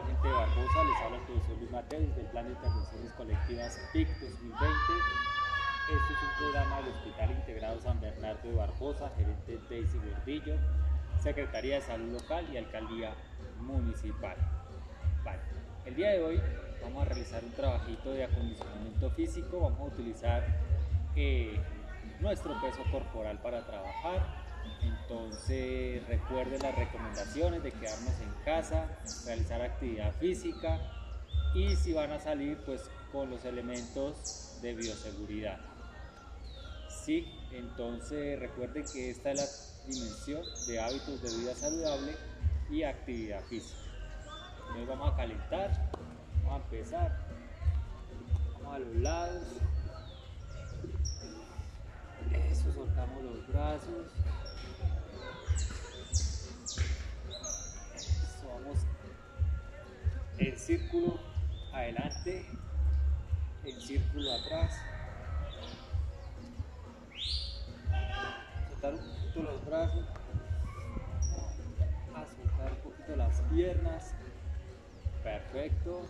gente de Barbosa? Les habla el profesor Luis Mateus del Plan de Intervenciones Colectivas PIC 2020. Este es un programa del Hospital Integrado San Bernardo de Barbosa, gerente Daisy Gordillo, Secretaría de Salud Local y Alcaldía Municipal. El día de hoy vamos a realizar un trabajito de acondicionamiento físico, vamos a utilizar eh, nuestro peso corporal para trabajar, entonces recuerden las recomendaciones de quedarnos en casa, realizar actividad física y si van a salir pues con los elementos de bioseguridad. Sí, entonces recuerden que esta es la dimensión de hábitos de vida saludable y actividad física. Entonces vamos a calentar, vamos a empezar, vamos a los lados, eso, soltamos los brazos. En círculo adelante, en círculo atrás. Soltar un poquito los brazos, a un poquito las piernas. Perfecto.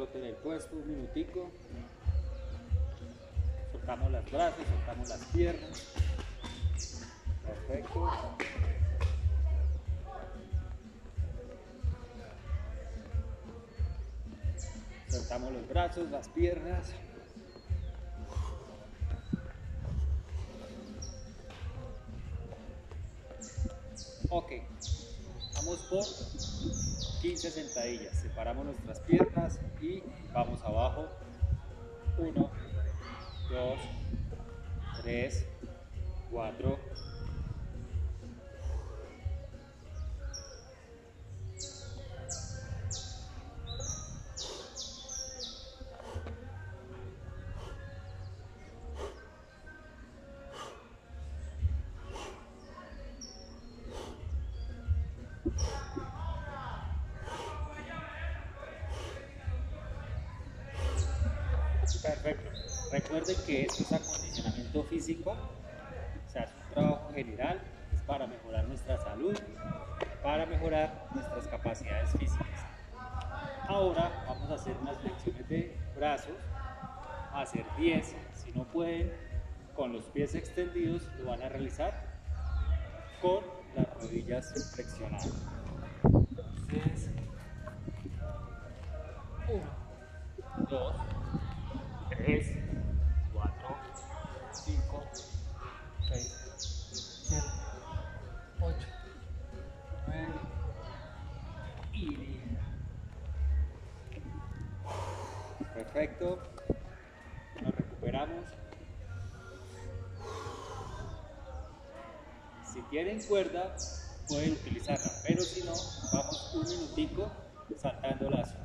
Trote en el puesto, un minutico soltamos los brazos, soltamos las piernas. Perfecto. Soltamos los brazos, las piernas. Ok, vamos por 15 sentadillas. Separamos nuestras piernas y vamos abajo. 1, 2, 3, 4, Perfecto. Recuerden que esto es acondicionamiento físico, o sea, es un trabajo general, es para mejorar nuestra salud, para mejorar nuestras capacidades físicas. Ahora vamos a hacer unas flexiones de brazos, hacer 10, si no pueden, con los pies extendidos lo van a realizar con las rodillas flexionadas. Entonces, 1, 2, 3, 4, 5, 6, 7, 8, 9 y 10. Perfecto. Nos recuperamos. Si tienen cuerda, pueden utilizarla, pero si no, vamos un minutico saltando lazo.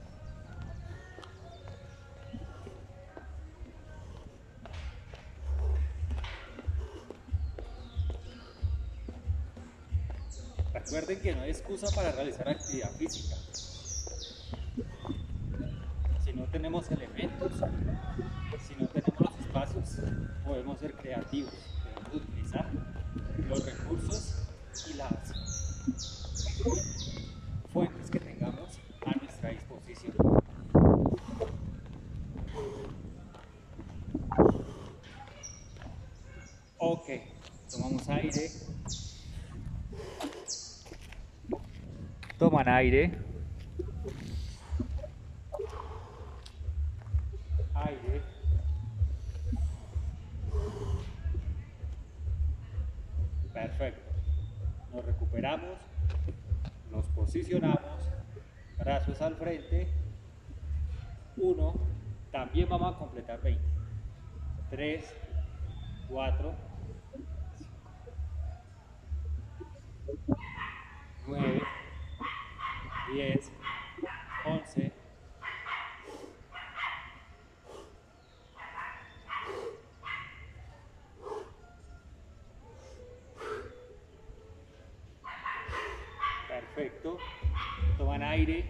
Recuerden que no hay excusa para realizar actividad física. Si no tenemos elementos, si no tenemos los espacios, podemos ser creativos. Podemos utilizar los recursos y las fuentes que tengamos a nuestra disposición. Ok, tomamos aire. Toman aire. Aire. Perfecto. Nos recuperamos. Nos posicionamos. Brazos al frente. Uno. También vamos a completar 20. 3, 10, 11, Aire,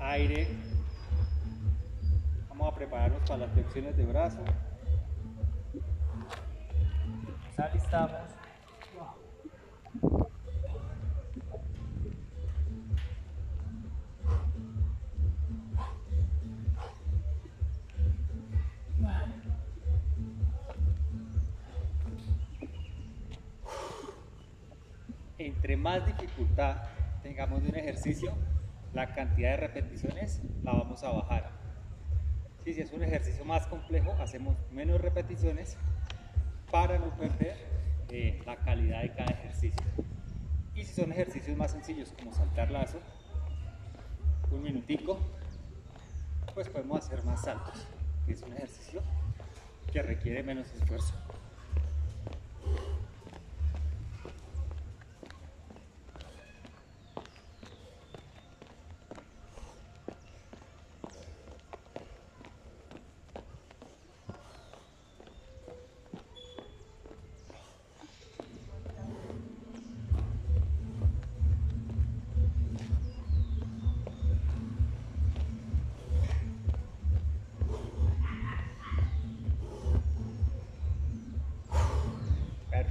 aire, vamos a prepararnos para las flexiones de brazo, ya listamos. Más dificultad tengamos de un ejercicio, la cantidad de repeticiones la vamos a bajar. Si es un ejercicio más complejo, hacemos menos repeticiones para no perder eh, la calidad de cada ejercicio. Y si son ejercicios más sencillos como saltar lazo, un minutico, pues podemos hacer más saltos, que es un ejercicio que requiere menos esfuerzo.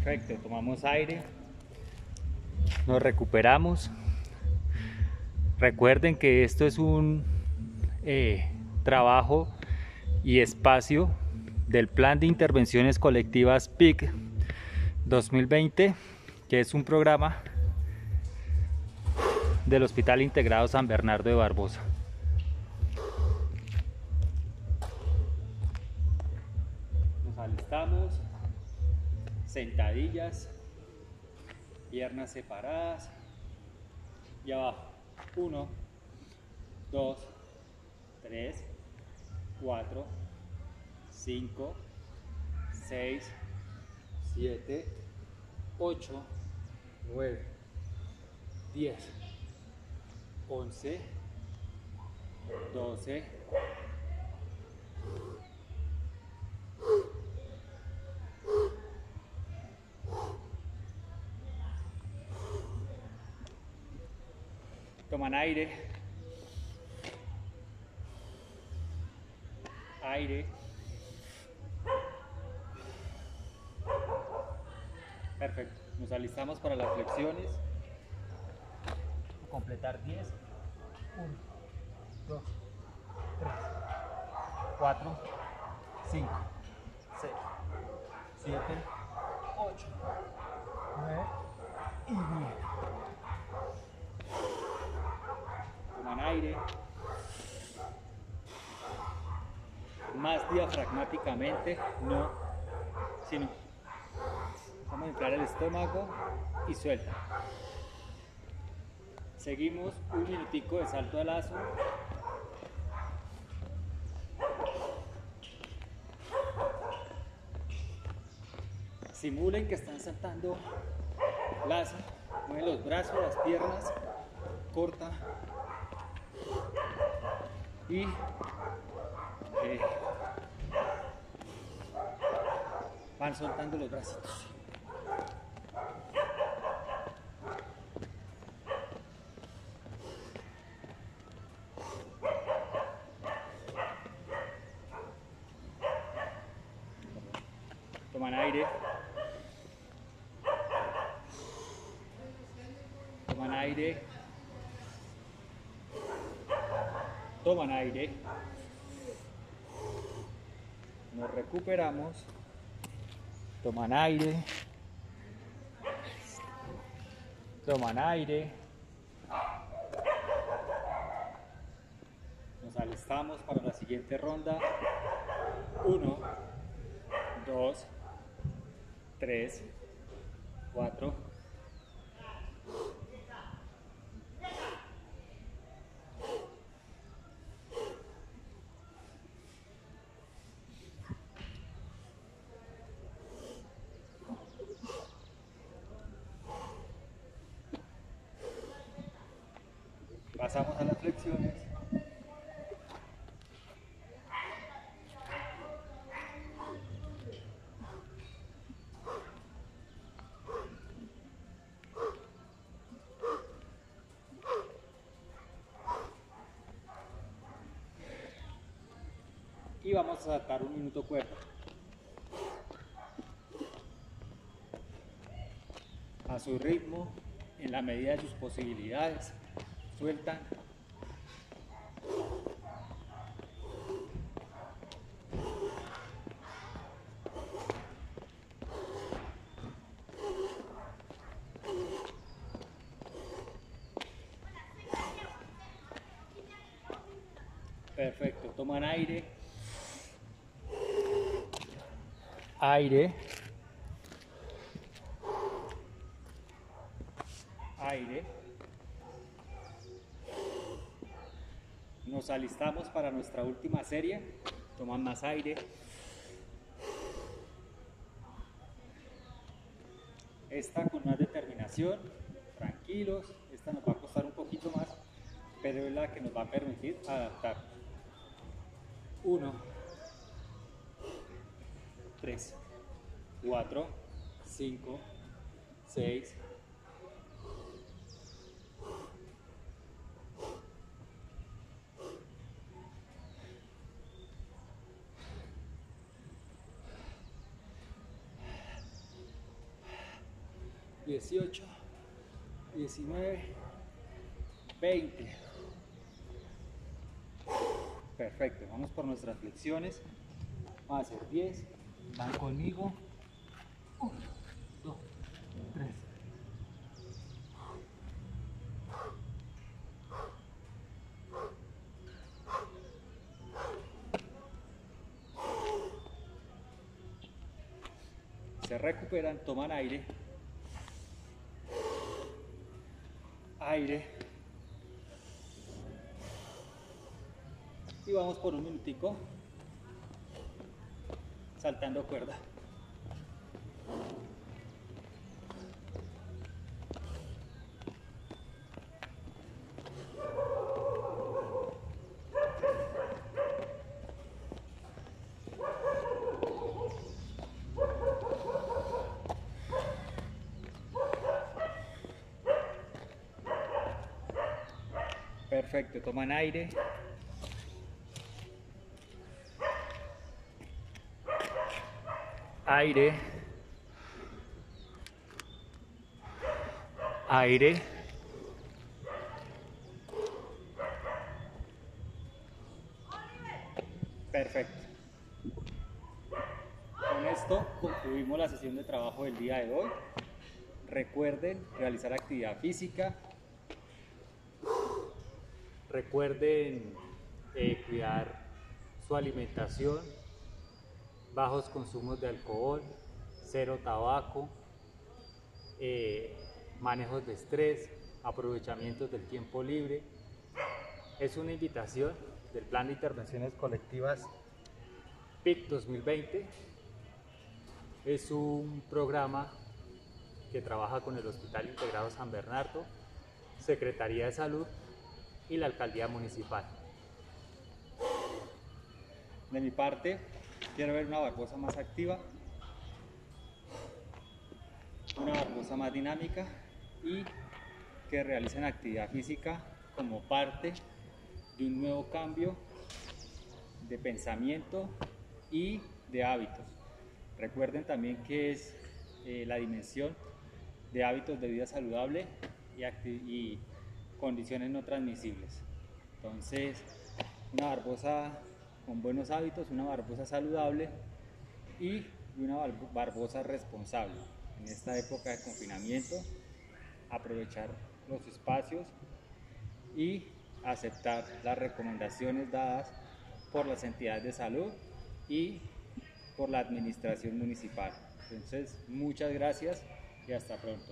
Perfecto, tomamos aire, nos recuperamos. Recuerden que esto es un eh, trabajo y espacio del Plan de Intervenciones Colectivas PIC 2020, que es un programa del Hospital Integrado San Bernardo de Barbosa. Sentadillas, piernas separadas y abajo. 1, 2, 3, 4, 5, 6, 7, 8, 9, 10, 11, 12, Toman aire. Aire. Perfecto. Nos alistamos para las flexiones. Completar 10. 1, 2, 3, 4, 5, 6, 7, 8, 9 y 10. aire, más diafragmáticamente, no, sino vamos a inflar el estómago y suelta. Seguimos un minutico de salto al lazo. Simulen que están saltando lazo, mueven los brazos, las piernas, corta y eh, van soltando los bracitos. Toman aire. Toman aire. toman aire, nos recuperamos, toman aire, toman aire, nos alistamos para la siguiente ronda, 1, 2, 3, 4, Pasamos a las flexiones. y vamos a sacar un minuto cuerda. A su ritmo, en la medida de sus posibilidades, sueltan Perfecto, toman aire. Aire. Aire. Nos alistamos para nuestra última serie. Toman más aire. Esta con más determinación, tranquilos. Esta nos va a costar un poquito más, pero es la que nos va a permitir adaptar. 1, 3, 4, 5, 6, Dieciocho, diecinueve, veinte. Perfecto, vamos por nuestras flexiones. Vamos a hacer 10. Van conmigo. 1, 2, 3. Se recuperan, toman aire. Aire. y vamos por un minutico saltando cuerda. Perfecto, toman aire. Aire, aire, perfecto. Con esto concluimos la sesión de trabajo del día de hoy. Recuerden realizar actividad física. Recuerden eh, cuidar su alimentación bajos consumos de alcohol, cero tabaco, eh, manejos de estrés, aprovechamientos del tiempo libre. Es una invitación del Plan de Intervenciones Colectivas PIC 2020. Es un programa que trabaja con el Hospital Integrado San Bernardo, Secretaría de Salud y la Alcaldía Municipal. De mi parte, Quiero ver una Barbosa más activa, una Barbosa más dinámica y que realicen actividad física como parte de un nuevo cambio de pensamiento y de hábitos. Recuerden también que es eh, la dimensión de hábitos de vida saludable y, y condiciones no transmisibles. Entonces, una Barbosa con buenos hábitos, una barbosa saludable y una barbosa responsable. En esta época de confinamiento, aprovechar los espacios y aceptar las recomendaciones dadas por las entidades de salud y por la administración municipal. Entonces, muchas gracias y hasta pronto.